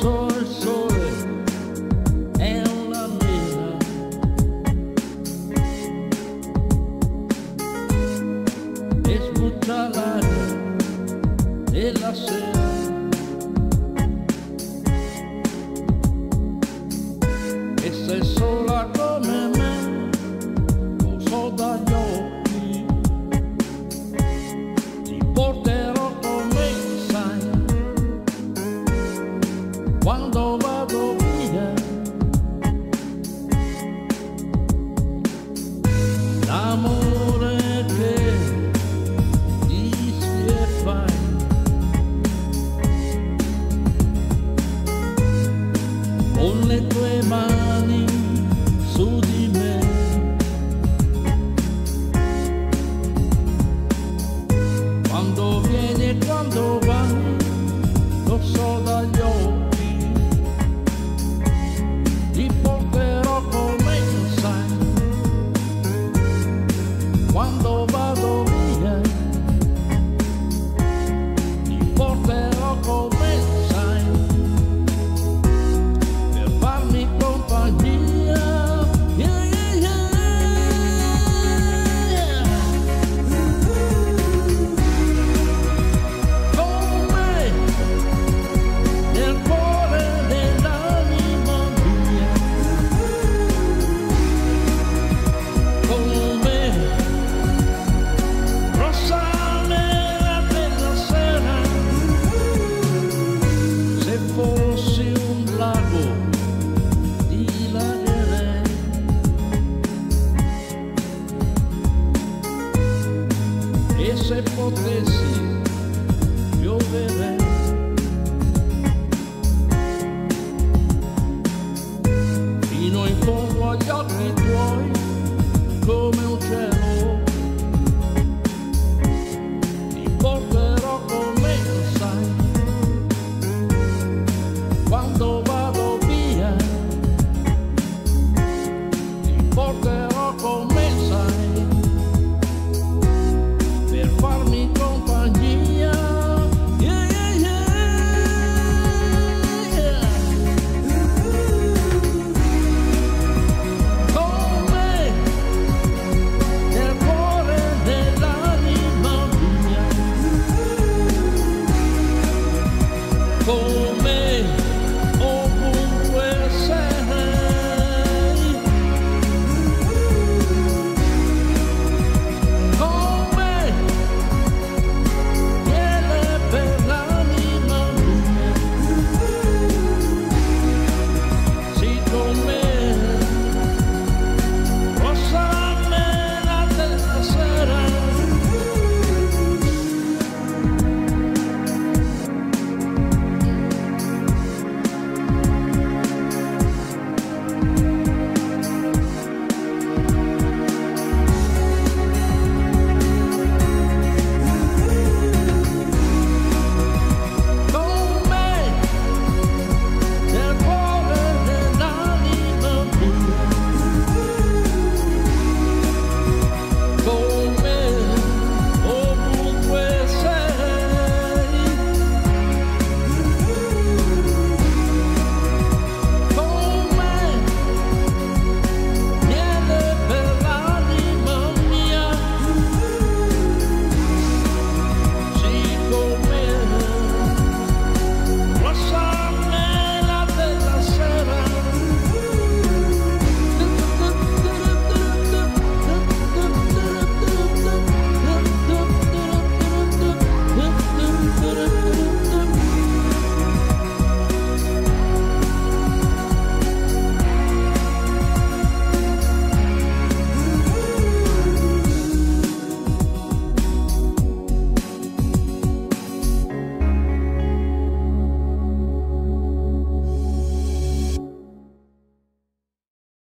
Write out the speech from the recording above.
Soy, el sol es una mina, es mucha la de la sed. Cuando